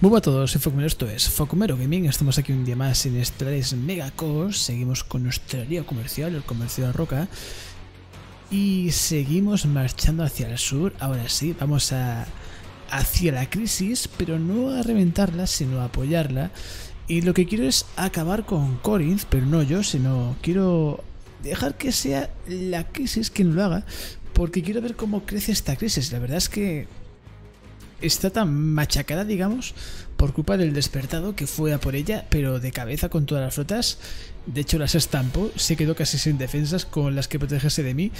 Muy buenas a todos, soy Focumero, esto es Focumero Gaming, estamos aquí un día más en Estelares Megacos, seguimos con nuestra lío comercial, el comercio Roca, y seguimos marchando hacia el sur, ahora sí, vamos a hacia la crisis, pero no a reventarla, sino a apoyarla, y lo que quiero es acabar con Corinth, pero no yo, sino quiero dejar que sea la crisis quien lo haga, porque quiero ver cómo crece esta crisis, la verdad es que está tan machacada, digamos, por culpa del despertado que fue a por ella, pero de cabeza con todas las flotas. De hecho, las estampó, se quedó casi sin defensas con las que protegerse de mí,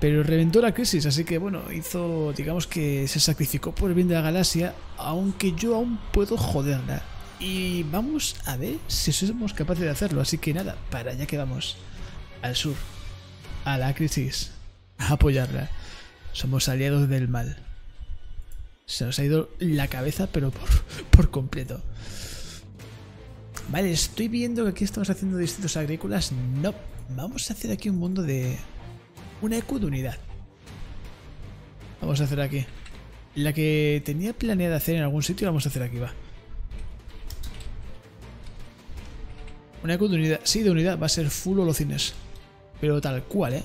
pero reventó la crisis, así que bueno, hizo, digamos que se sacrificó por el bien de la galaxia, aunque yo aún puedo joderla. Y vamos a ver si somos capaces de hacerlo, así que nada, para allá que vamos. Al sur, a la crisis, a apoyarla. Somos aliados del mal. Se nos ha ido la cabeza, pero por, por completo. Vale, estoy viendo que aquí estamos haciendo distritos agrícolas. No, vamos a hacer aquí un mundo de... Una eco de unidad. Vamos a hacer aquí. La que tenía planeada hacer en algún sitio, vamos a hacer aquí, va. Una eco de unidad. Sí, de unidad. Va a ser full holocines. Pero tal cual, ¿eh?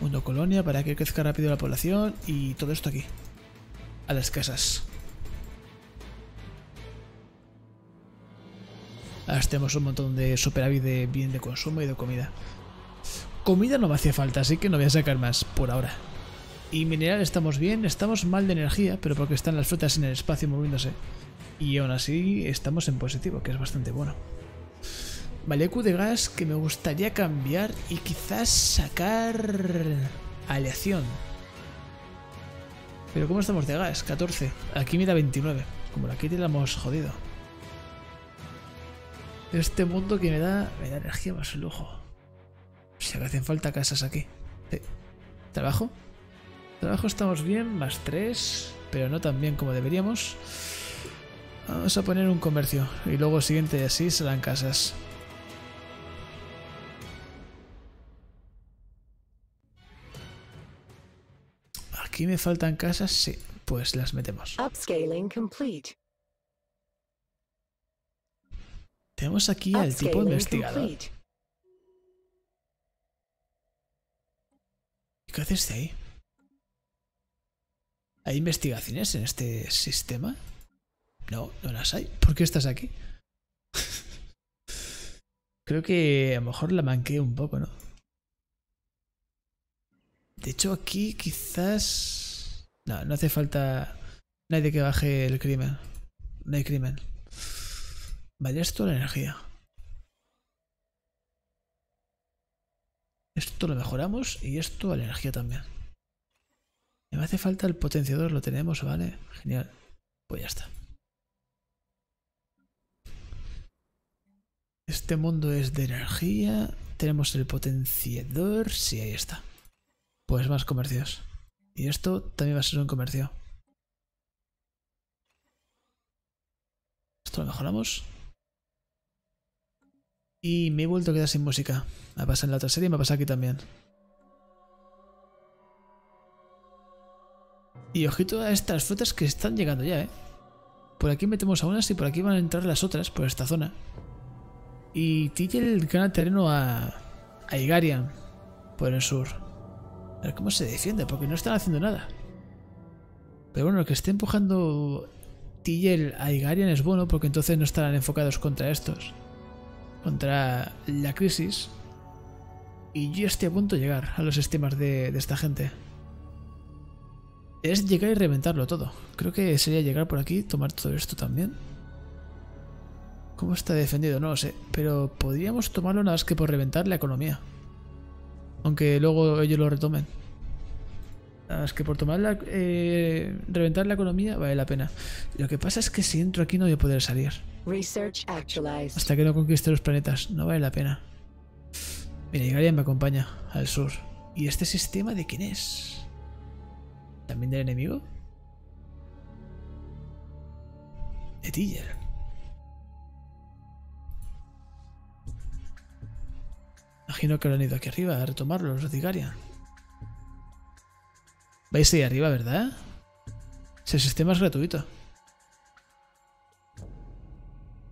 Mundo colonia para que crezca rápido la población y todo esto aquí. A las casas. Ahora tenemos un montón de superávit de bien de consumo y de comida. Comida no me hacía falta, así que no voy a sacar más por ahora. Y mineral estamos bien, estamos mal de energía, pero porque están las flotas en el espacio moviéndose. Y aún así estamos en positivo, que es bastante bueno. Vale, Q de gas que me gustaría cambiar y quizás sacar aleación. Pero ¿cómo estamos de gas? 14. Aquí me da 29. Como la Kitty la hemos jodido. Este mundo que me da, me da energía más lujo. Si hacen falta casas aquí. ¿Trabajo? Trabajo estamos bien, más 3, pero no tan bien como deberíamos. Vamos a poner un comercio y luego siguiente así serán casas. Aquí me faltan casas, sí, pues las metemos. Upscaling complete. Tenemos aquí al tipo investigador. complete. ¿Qué haces de ahí? ¿Hay investigaciones en este sistema? No, no las hay. ¿Por qué estás aquí? Creo que a lo mejor la manqué un poco, ¿no? De hecho, aquí quizás... No, no hace falta nadie que baje el crimen. No hay crimen. Vale, esto la energía. Esto lo mejoramos y esto a la energía también. Me hace falta el potenciador, lo tenemos, ¿vale? Genial. Pues ya está. Este mundo es de energía. Tenemos el potenciador. Sí, ahí está. Pues más comercios. Y esto también va a ser un comercio. Esto lo mejoramos. Y me he vuelto a quedar sin música. Me pasa en la otra serie y me pasa aquí también. Y ojito a estas frutas que están llegando ya, ¿eh? Por aquí metemos a unas y por aquí van a entrar las otras, por esta zona. Y Tigel gana terreno a, a Igarian, por el sur. A ver cómo se defiende, porque no están haciendo nada. Pero bueno, que esté empujando Tigel a Igarian es bueno, porque entonces no estarán enfocados contra estos. Contra la crisis. Y yo estoy a punto de llegar a los sistemas de, de esta gente. Es llegar y reventarlo todo. Creo que sería llegar por aquí, tomar todo esto también. ¿Cómo está defendido? No lo sé. Pero podríamos tomarlo nada más que por reventar la economía. Aunque luego ellos lo retomen. Nada más que por tomar la, eh, reventar la economía vale la pena. Lo que pasa es que si entro aquí no voy a poder salir. Hasta que no conquiste los planetas. No vale la pena. Mira, Igarian me acompaña al sur. ¿Y este sistema de quién es? ¿También del enemigo? De Tiller. Imagino que lo han ido aquí arriba a retomarlo, los de Igarian. Vais ahí arriba, ¿verdad? Ese sistema es gratuito.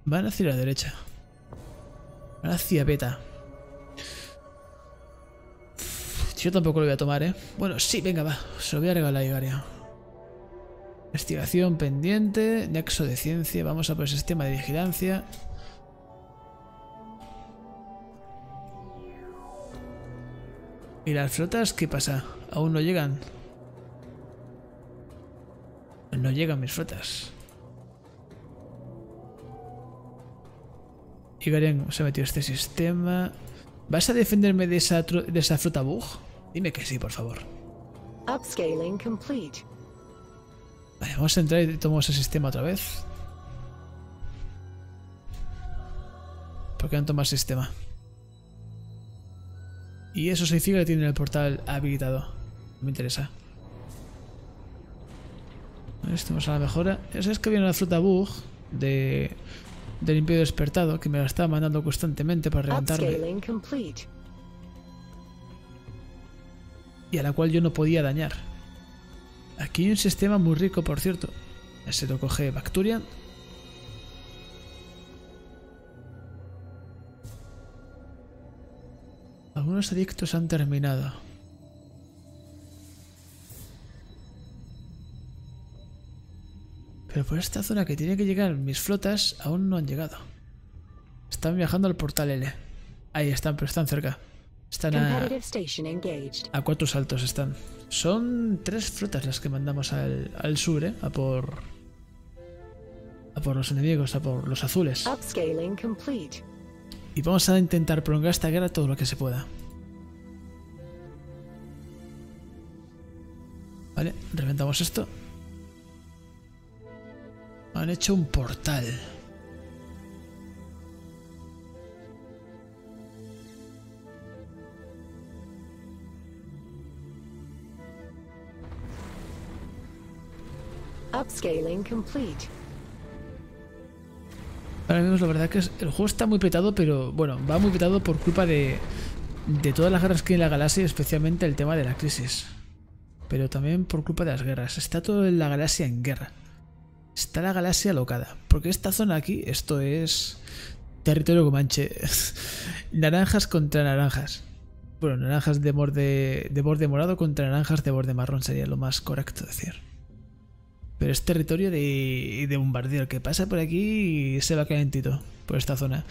Van hacia la derecha. Van hacia beta. Yo tampoco lo voy a tomar, ¿eh? Bueno, sí, venga, va. Se lo voy a regalar a Igaria. Investigación pendiente, nexo de ciencia, vamos a por el sistema de vigilancia. ¿Y las flotas qué pasa? ¿Aún no llegan? No llegan mis flotas. Igarian se ha metido este sistema. ¿Vas a defenderme de esa, de esa flota bug? Dime que sí, por favor. Upscaling complete. Vale, vamos a entrar y tomamos el sistema otra vez. ¿Por qué no toma el sistema? Y eso significa que tienen el portal habilitado. Me interesa. Estamos a la mejora. Es que viene una flota bug de, del Imperio Despertado que me la está mandando constantemente para reventarle. Y a la cual yo no podía dañar. Aquí hay un sistema muy rico, por cierto. Ese lo coge Bacturian. Algunos adictos han terminado. Pero por esta zona que tiene que llegar mis flotas aún no han llegado. Están viajando al portal L. Ahí están, pero están cerca. Están a, a cuatro saltos están. Son tres flotas las que mandamos al, al sur, ¿eh? A por... A por los enemigos, a por los azules. Upscaling complete. Y vamos a intentar prolongar esta guerra todo lo que se pueda. Vale, reventamos esto. Han hecho un portal. Upscaling complete. Ahora mismo la verdad que el juego está muy petado, pero bueno, va muy petado por culpa de, de todas las guerras que hay en la galaxia, y especialmente el tema de la crisis. Pero también por culpa de las guerras. Está toda la galaxia en guerra. Está la galaxia locada. Porque esta zona aquí, esto es territorio comanche. naranjas contra naranjas. Bueno, naranjas de borde, de borde morado contra naranjas de borde marrón sería lo más correcto decir. Pero es territorio de, de bombardeo. El que pasa por aquí se va calentito por esta zona.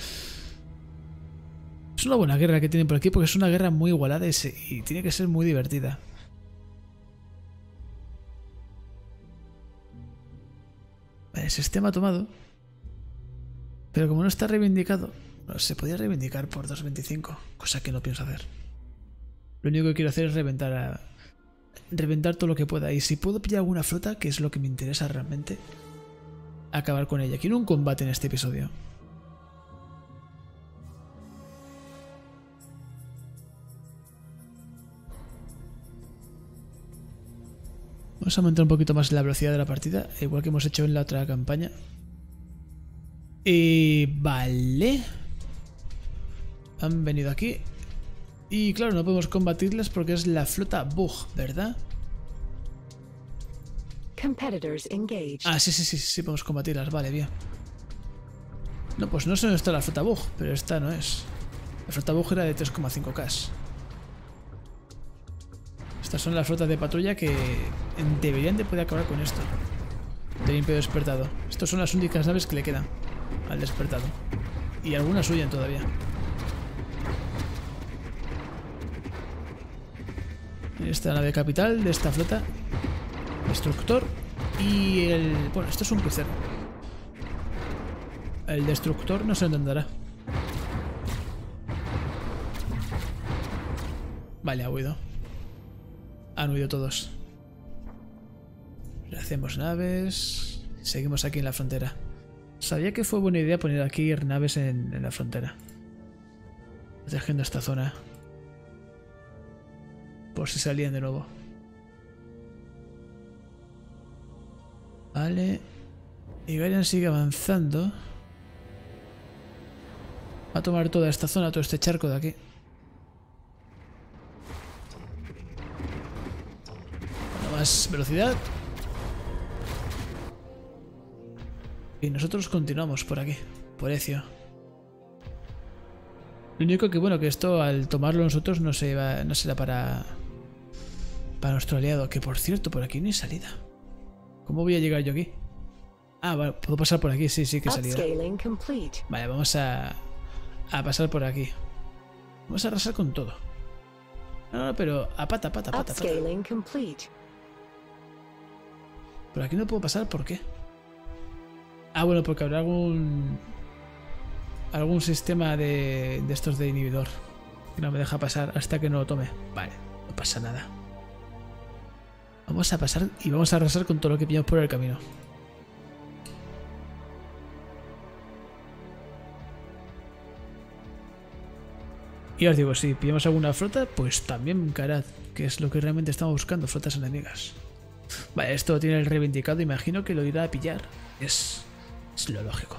Es una buena guerra que tienen por aquí porque es una guerra muy igualada y, tiene que ser muy divertida. El sistema tomado. Pero como no está reivindicado, se podía reivindicar por 2.25, cosa que no pienso hacer. Lo único que quiero hacer es reventar a, reventar todo lo que pueda. Y si puedo pillar alguna flota, que es lo que me interesa realmente, acabar con ella. Quiero un combate en este episodio. Vamos a aumentar un poquito más la velocidad de la partida, igual que hemos hecho en la otra campaña. Y vale. Han venido aquí. Y claro, no podemos combatirlas porque es la flota Bug, ¿verdad? Ah, sí, sí, sí, sí, podemos combatirlas, vale, bien. No, pues no sé dónde está la flota Bug, pero esta no es. La flota Bug era de 3,5K. Estas son las flotas de patrulla que deberían de poder acabar con esto. Del Imperio Despertado. Estas son las únicas naves que le quedan al Despertado. Y algunas huyen todavía. Esta nave capital de esta flota. Destructor. Y el... Bueno, esto es un crucero. El destructor no se entenderá. Vale, ha huido. Han huido todos. Hacemos naves. Seguimos aquí en la frontera. Sabía que fue buena idea poner aquí naves en, en la frontera. Protegiendo esta zona. Por si salían de nuevo. Vale. Y Garian sigue avanzando. Va a tomar toda esta zona, todo este charco de aquí. Más velocidad. Y nosotros continuamos por aquí, por Ezio. Lo único que bueno, que esto al tomarlo nosotros no, se no será para, para nuestro aliado. Que por cierto, por aquí no hay salida. ¿Cómo voy a llegar yo aquí? Ah, vale, puedo pasar por aquí, sí, sí, que salida. Vale, vamos a, a pasar por aquí. Vamos a arrasar con todo. No, no, pero a pata, pata, pata, pata. Por aquí no puedo pasar, ¿por qué? Ah, bueno, porque habrá algún. algún sistema de, de estos de inhibidor que no me deja pasar hasta que no lo tome. Vale, no pasa nada. Vamos a pasar y vamos a arrasar con todo lo que pillamos por el camino. Y os digo, si pillamos alguna flota, pues también carad, que es lo que realmente estamos buscando, flotas enemigas. Vale, esto tiene el reivindicado, imagino que lo irá a pillar. Es, es lo lógico.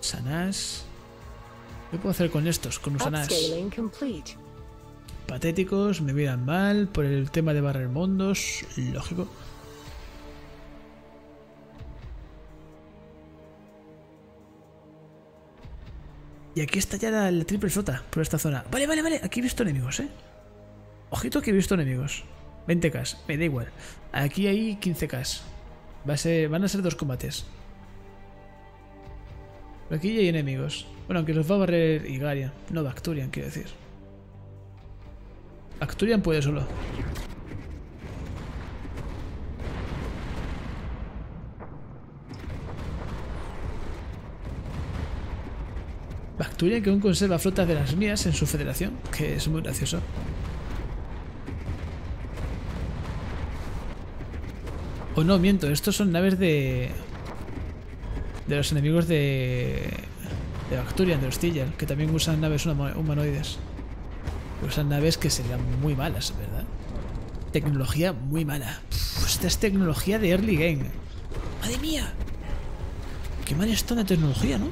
Sanás. ¿Qué puedo hacer con estos? Con un Sanás. Upscaling. Patéticos, me miran mal por el tema de barrer mundos. Lógico. Y aquí está ya la, triple flota por esta zona. Vale, vale, vale. Aquí he visto enemigos, eh. Ojito que he visto enemigos. 20k, me da igual. Aquí hay 15k. Va a ser, van a ser dos combates. Aquí hay enemigos. Bueno, aunque los va a barrer Igarian. No, Bacturian, quiero decir. Bacturian puede solo. Bacturian que aún conserva flotas de las mías en su federación, que es muy gracioso. O no, miento, estos son naves de. de los enemigos de. de Bacturian, de los que también usan naves humano- humanoides. Usan naves que serían muy malas, ¿verdad? Tecnología muy mala. Esta es tecnología de early game. ¡Madre mía! Qué mal está la tecnología, ¿no?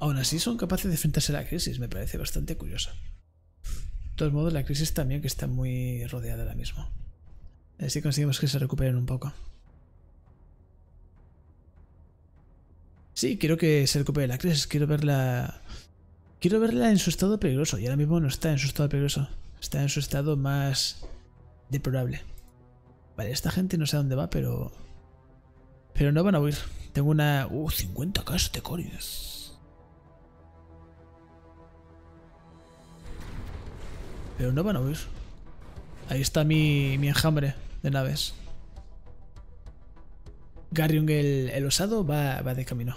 Aún así son capaces de enfrentarse a la crisis, me parece bastante curioso. De todos modos, la crisis también que está muy rodeada ahora mismo. A ver si conseguimos que se recuperen un poco. Sí, quiero que se recupere la crisis, quiero verla... Quiero verla en su estado peligroso, y ahora mismo no está en su estado peligroso. Está en su estado más deplorable. Vale, esta gente no sé a dónde va, pero... Pero no van a huir. Tengo una... Uh, 50k de corias. Pero no van a huir. Ahí está mi, mi enjambre de naves. Garriung el, el osado va, va de camino.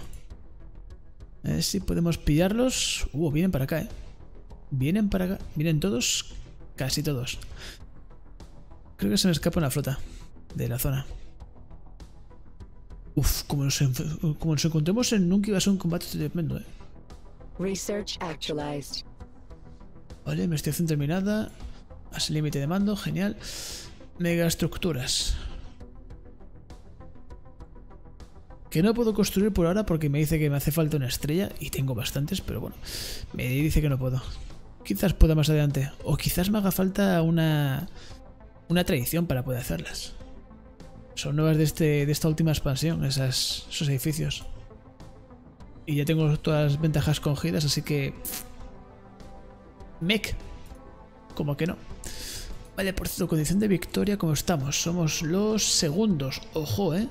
A ver si podemos pillarlos. Uh, vienen para acá, eh. Vienen para acá. Vienen todos. Casi todos. Creo que se me escapa una flota de la zona. Uf, como nos, como nos encontremos en nunca iba a ser un combate tremendo, eh. Research actualized. Vale, investigación terminada. Haz límite de mando, genial. Megaestructuras. Que no puedo construir por ahora porque me dice que me hace falta una estrella y tengo bastantes, pero bueno, me dice que no puedo. Quizás pueda más adelante. O quizás me haga falta una, una tradición para poder hacerlas. Son nuevas de, este, de esta última expansión, esas, esos edificios. Y ya tengo todas las ventajas cogidas, así que Mec. Como que no. Vale, por cierto, condición de victoria, ¿cómo estamos? Somos los segundos. Ojo, ¿eh?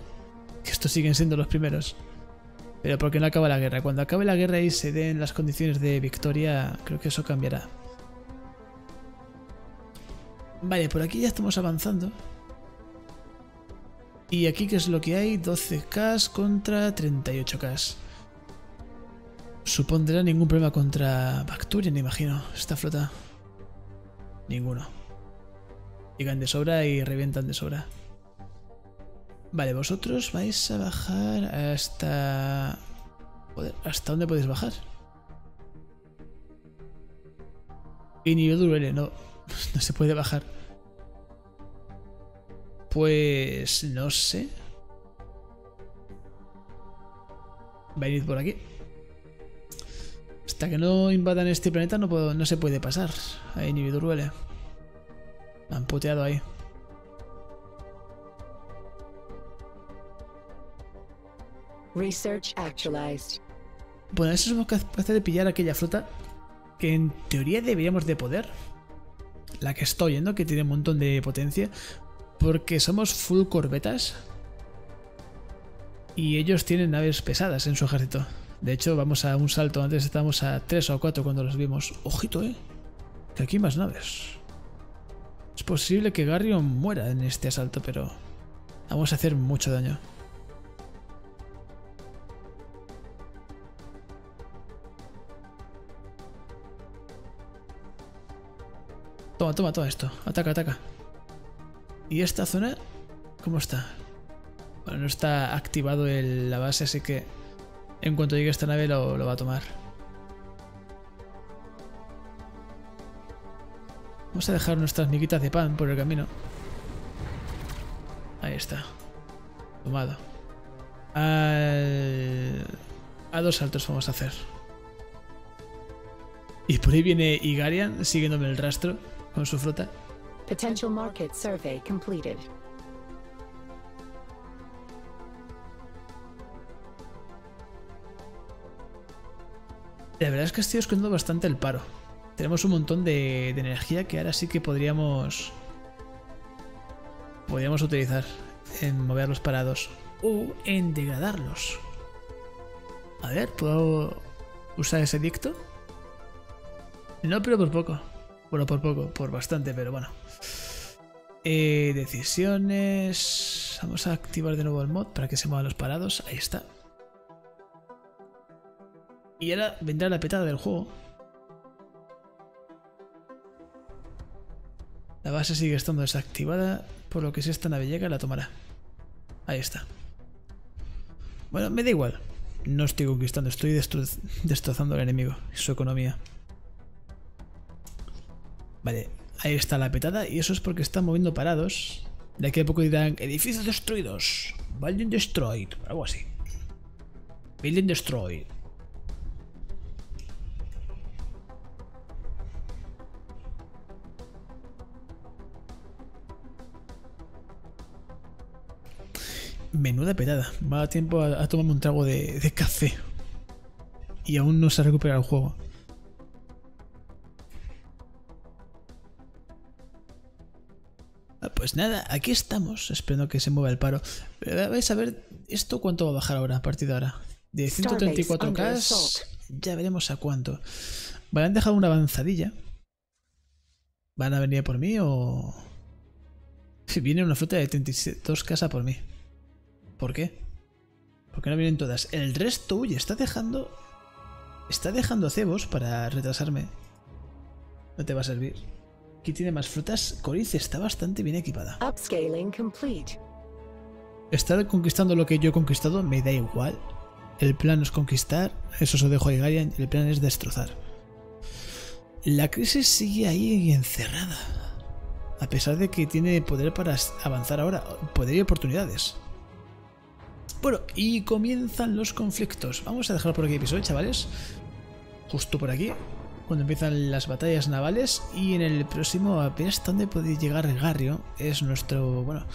Que estos siguen siendo los primeros. Pero porque no acaba la guerra. Cuando acabe la guerra y se den las condiciones de victoria, creo que eso cambiará. Vale, por aquí ya estamos avanzando. Y aquí, ¿qué es lo que hay? 12k contra 38k. Supondrá ningún problema contra Bacturian, imagino, esta flota. Ninguno. Llegan de sobra y revientan de sobra. Vale, vosotros vais a bajar hasta... ¿hasta dónde podéis bajar? Inhibidor L, no, no se puede bajar. Pues no sé. Venid por aquí. Hasta que no invadan este planeta no, puedo, no se puede pasar. Ahí inhibidor huele. Me han puteado ahí. Research actualized. Bueno, eso somos capaces de pillar aquella flota que en teoría deberíamos de poder. La que estoy oyendo, que tiene un montón de potencia. Porque somos full corbetas. Y ellos tienen naves pesadas en su ejército. De hecho, vamos a un salto. Antes estábamos a 3 o 4 cuando los vimos. Ojito, eh. Que aquí hay más naves. Es posible que Garrion muera en este asalto, pero vamos a hacer mucho daño. Toma, toma, toma esto. Ataca, ataca. ¿Y esta zona? ¿Cómo está? Bueno, no está activado el- la base, así que en cuanto llegue esta nave lo, va a tomar. Vamos a dejar nuestras miguitas de pan por el camino. Ahí está. Tomado. A dos saltos vamos a hacer. Y por ahí viene Igarian siguiéndome el rastro con su flota. Potential market survey completed. La verdad es que estoy escondiendo bastante el paro. Tenemos un montón de, de energía que ahora sí que podríamos. Podríamos utilizar en mover los parados o en degradarlos. A ver, ¿puedo usar ese dicto? No, pero por poco. Bueno, por poco, por bastante, pero bueno. Eh, decisiones. Vamos a activar de nuevo el mod para que se muevan los parados. Ahí está. Y ahora vendrá la petada del juego. La base sigue estando desactivada, por lo que si esta nave llega la tomará. Ahí está. Bueno, me da igual. No estoy conquistando, estoy destro- destrozando al enemigo y su economía. Vale, ahí está la petada y eso es porque están moviendo parados. De aquí a poco dirán edificios destruidos. Building destroyed. Algo así. Building destroyed. Menuda petada. Va a tiempo a, a tomarme un trago de, de café. Y aún no se ha recuperado el juego. Pues nada, aquí estamos, esperando que se mueva el paro. Eh, Vais a ver esto cuánto va a bajar ahora, a partir de ahora. De Starbase under 134K, assault. ya veremos a cuánto. Vale, han dejado una avanzadilla. ¿Van a venir por mí o...? Si viene una flota de 32K a por mí. ¿Por qué? Porque no vienen todas. El resto, uy, está dejando... Está dejando cebos para retrasarme. No te va a servir. Aquí tiene más frutas. Coriz está bastante bien equipada. Upscaling complete. Estar conquistando lo que yo he conquistado me da igual. El plan no es conquistar, eso se lo dejo a Igarian, el plan es destrozar. La crisis sigue ahí encerrada. A pesar de que tiene poder para avanzar ahora, poder y oportunidades. Bueno, y comienzan los conflictos. Vamos a dejar por aquí el episodio, chavales. Justo por aquí. Cuando empiezan las batallas navales. Y en el próximo, a ver hasta dónde puede llegar Garrio. Es nuestro, bueno,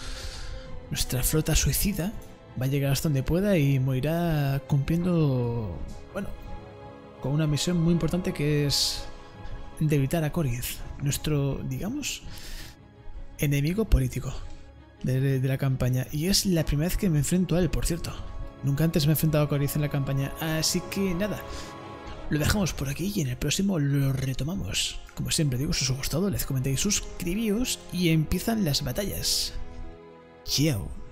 nuestra flota suicida. Va a llegar hasta donde pueda y morirá cumpliendo, bueno, con una misión muy importante que es debilitar a Coriz. Nuestro, digamos, enemigo político de, de la campaña. Y es la primera vez que me enfrento a él, por cierto. Nunca antes me he enfrentado a Coriz en la campaña. Así que nada. Lo dejamos por aquí y en el próximo lo retomamos. Como siempre digo, si os ha gustado, les comentéis, suscribíos y empiezan las batallas. Chao.